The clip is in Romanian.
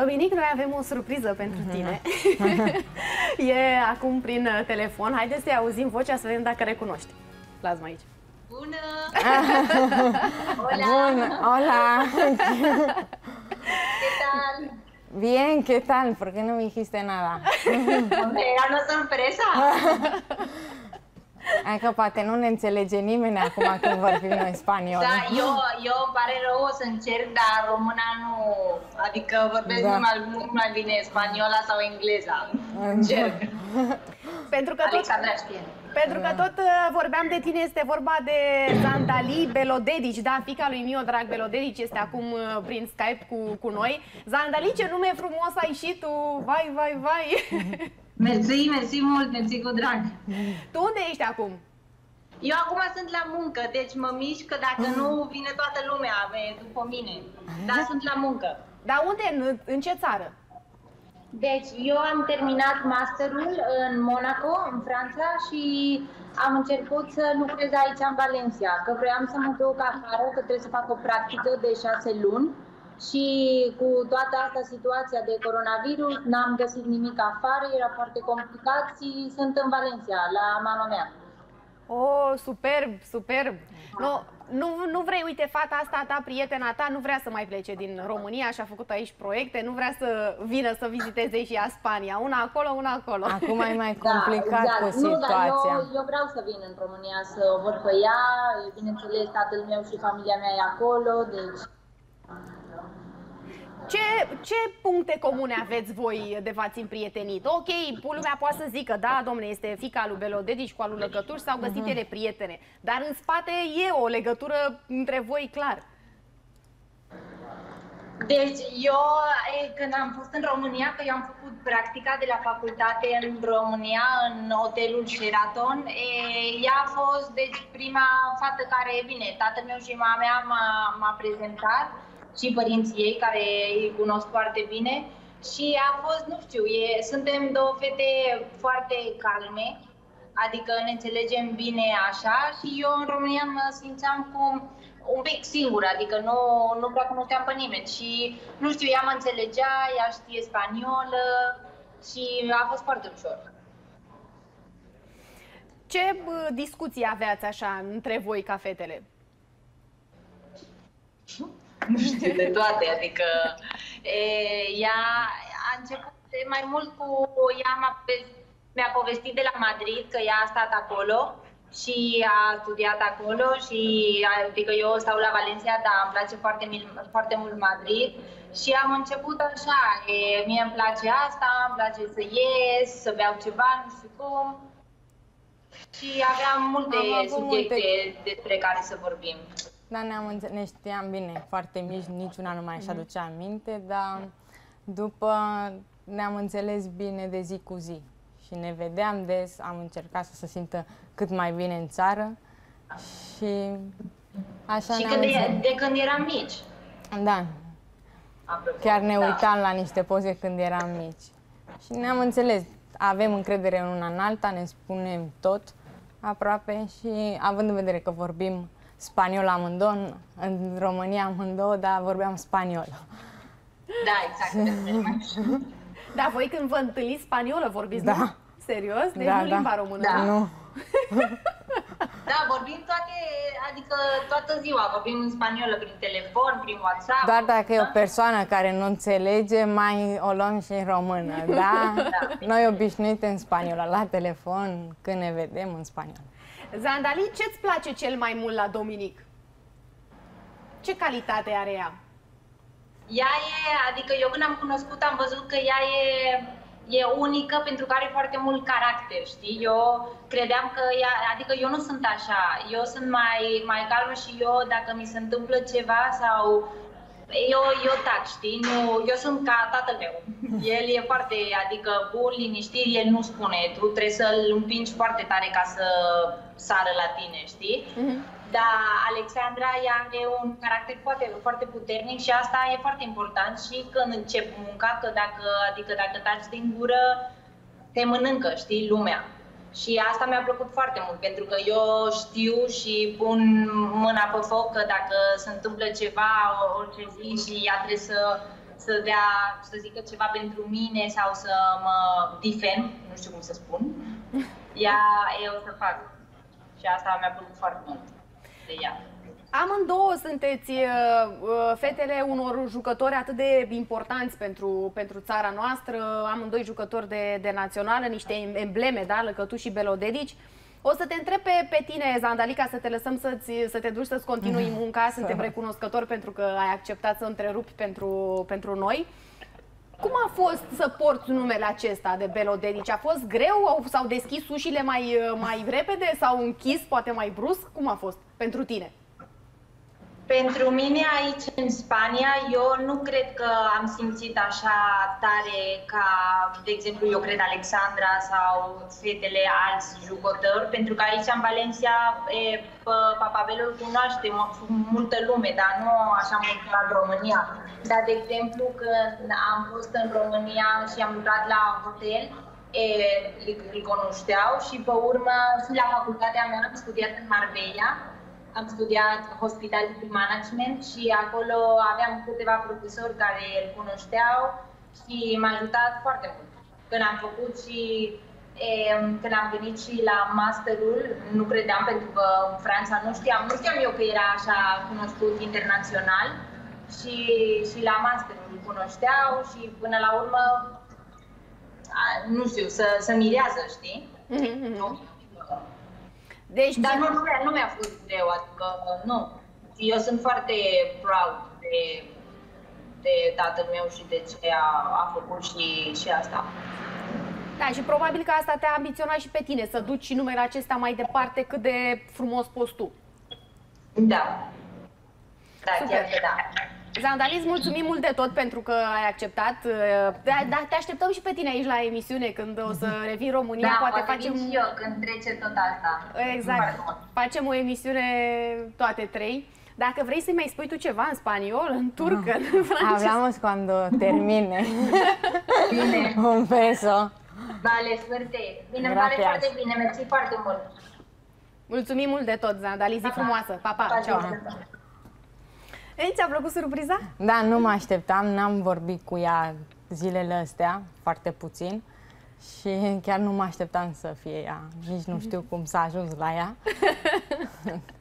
Dominic, noi avem o surpriză pentru mhm. tine. e acum prin uh, telefon. Haideți să-i auzim vocea să vedem dacă recunoști. Lasă-mă aici. Bună! Hola! Bun, hola! ¿Qué tal? Bien, ¿qué tal? ¿Por qué no me dijiste nada? Hombre, era una sorpresa. Hai că poate nu ne înțelege nimeni acum când vorbim noi spaniol. Da, eu, eu îmi pare rău o să încerc, dar româna nu... Adică vorbesc da. mai, mult mai bine spaniola sau engleza. Încerc. Pentru că Alexandra tot, știe. Pentru că tot uh, vorbeam de tine, este vorba de Zandali Belodedici, da, fica lui Mio Drag Belodedici este acum uh, prin Skype cu, cu noi. Zandali, ce nume frumos ai și tu, vai, vai, vai! Mersi, mersi mult, mersi cu drag. Tu unde ești acum? Eu acum sunt la muncă, deci mă mișc că dacă nu vine toată lumea după mine. Dar sunt la muncă. Dar unde? În, în ce țară? Deci, eu am terminat masterul în Monaco, în Franța, și am început să lucrez aici în Valencia, că vreau să mă duc afară, că trebuie să fac o practică de șase luni și cu toată asta situația de coronavirus n-am găsit nimic afară, era foarte complicat și sunt în Valencia, la mama mea. Oh, superb, superb! Nu, nu, nu vrei, uite, fata asta ta, prietena ta, nu vrea să mai plece din România și a făcut aici proiecte, nu vrea să vină să viziteze și ea Spania, una acolo, una acolo. Acum e mai complicat da, exact. cu situația. Nu, dar eu, eu vreau să vin în România să o văd pe ea, bineînțeles, tatăl meu și familia mea e acolo, deci ce, ce puncte comune aveți voi de v-ați împrietenit? Ok, lumea poate să zică, da, domne, este fica lui Belodedici cu alu Lăcătuș, s-au găsit uh-huh. ele prietene. Dar în spate e o legătură între voi clar. Deci eu, când am fost în România, că eu am făcut practica de la facultate în România, în hotelul Sheraton, e, ea a fost, deci, prima fată care, bine, tatăl meu și mama mea m-a, m-a prezentat și părinții ei, care îi cunosc foarte bine. Și a fost, nu știu, e, suntem două fete foarte calme, adică ne înțelegem bine așa și eu în România mă simțeam cum un pic singur, adică nu, nu prea cunoșteam pe nimeni și nu știu, ea mă înțelegea, ea știe spaniolă și a fost foarte ușor. Ce discuții aveați așa între voi ca fetele? nu știu, de toate, adică e, ea a început mai mult cu, ea m-a, mi-a povestit de la Madrid că ea a stat acolo și a studiat acolo și adică eu stau la Valencia, dar îmi place foarte, foarte mult Madrid și am început așa, e, mie îmi place asta, îmi place să ies, să beau ceva, nu știu cum. Și aveam multe subiecte multe... despre care să vorbim. Da, ne-am ne știam bine, foarte mici, niciuna nu mai își mhm. aducea aminte, dar după ne-am înțeles bine de zi cu zi și ne vedeam des, am încercat să se simtă cât mai bine în țară și așa Și când e, de când eram mici? Da. Apropo, Chiar ne da. uitam la niște poze când eram mici. Și ne-am înțeles, avem încredere în una în alta, ne spunem tot aproape și având în vedere că vorbim spaniol amândouă, în, în România amândouă, dar vorbeam spaniol. Da, exact. da, voi când vă întâlniți spaniolă vorbiți, da. nu? Serios? Deci da, nu da. limba română? Da. Nu. Da, vorbim toate, adică toată ziua, vorbim în spaniolă prin telefon, prin WhatsApp. Doar dacă e o persoană care nu înțelege, mai o luăm și în română, da? da. Noi obișnuite în spaniolă, la telefon, când ne vedem în spaniolă. Zandali, ce-ți place cel mai mult la Dominic? Ce calitate are ea? Ea e, adică eu când am cunoscut am văzut că ea e, e unică pentru că are foarte mult caracter, știi? Eu credeam că ea, adică eu nu sunt așa, eu sunt mai, mai calmă și eu dacă mi se întâmplă ceva sau eu, eu tac, știi? Nu, eu sunt ca tatăl meu. El e foarte, adică bun, liniștit, el nu spune. Tu trebuie să-l împingi foarte tare ca să sară la tine, știi? Mm-hmm. Dar Alexandra ea are un caracter foarte, foarte puternic și asta e foarte important și când încep munca, că dacă, adică dacă taci din gură, te mănâncă, știi, lumea. Și asta mi-a plăcut foarte mult, pentru că eu știu și pun mâna pe foc că dacă se întâmplă ceva orice zi și ea trebuie să să dea, să zică ceva pentru mine sau să mă defend, nu știu cum să spun, ea, eu o să fac. Și asta mi-a plăcut foarte mult de ea. Amândouă sunteți uh, uh, fetele unor jucători atât de importanți pentru, pentru țara noastră, amândoi jucători de, de națională, niște embleme, da, Lăcătuș și Belodedici. O să te întreb pe, pe tine, Zandalica, să te lăsăm să, să te duci să-ți continui munca. Suntem recunoscători pentru că ai acceptat să întrerupi pentru, pentru noi. Cum a fost să porți numele acesta de Belodedici? A fost greu? S-au deschis ușile mai, mai repede? S-au închis poate mai brusc? Cum a fost pentru tine? Pentru mine aici în Spania, eu nu cred că am simțit așa tare ca, de exemplu, eu cred Alexandra sau fetele alți jucători, pentru că aici în Valencia e, Papabelo îl cunoaște multă lume, dar nu așa mult ca în România. Dar, de exemplu, când am fost în România și am lucrat la hotel, e, îl cunoșteau și pe urmă și la facultatea mea am studiat în Marbella am studiat Hospitality Management și acolo aveam câteva profesori care îl cunoșteau și m-a ajutat foarte mult. Când am făcut și e, când am venit și la masterul, nu credeam pentru că în Franța nu știam, nu știam eu că era așa cunoscut internațional și, și la masterul îl cunoșteau și până la urmă, nu știu, să, să mirează, știi? Mm-hmm. Deci, Dar nu, nu, mi-a, nu mi-a fost greu, adică nu. Eu sunt foarte proud de, de tatăl meu și de ce a, a făcut și, și asta. Da, și probabil că asta te-a ambiționat și pe tine, să duci numele acesta mai departe cât de frumos poți tu. Da. Da, Super. chiar că da. Zandalis, mulțumim mult de tot pentru că ai acceptat. Da, da, te așteptăm și pe tine aici la emisiune când o să revin România. Da, poate facem și eu când trece tot asta. Exact. Facem o emisiune toate trei. Dacă vrei să mai spui tu ceva în spaniol, în turcă, în franceză. Hablamos cuando termine. Bine. Un beso. Vale, suerte. Bine, vale foarte bine. Mersi foarte mult. Mulțumim mult de tot, Zandali. Zi frumoasă. Pa, pa. pa Ceau. Ei, ți-a plăcut surpriza? Da, nu mă așteptam, n-am vorbit cu ea zilele astea, foarte puțin. Și chiar nu mă așteptam să fie ea. Nici nu știu cum s-a ajuns la ea.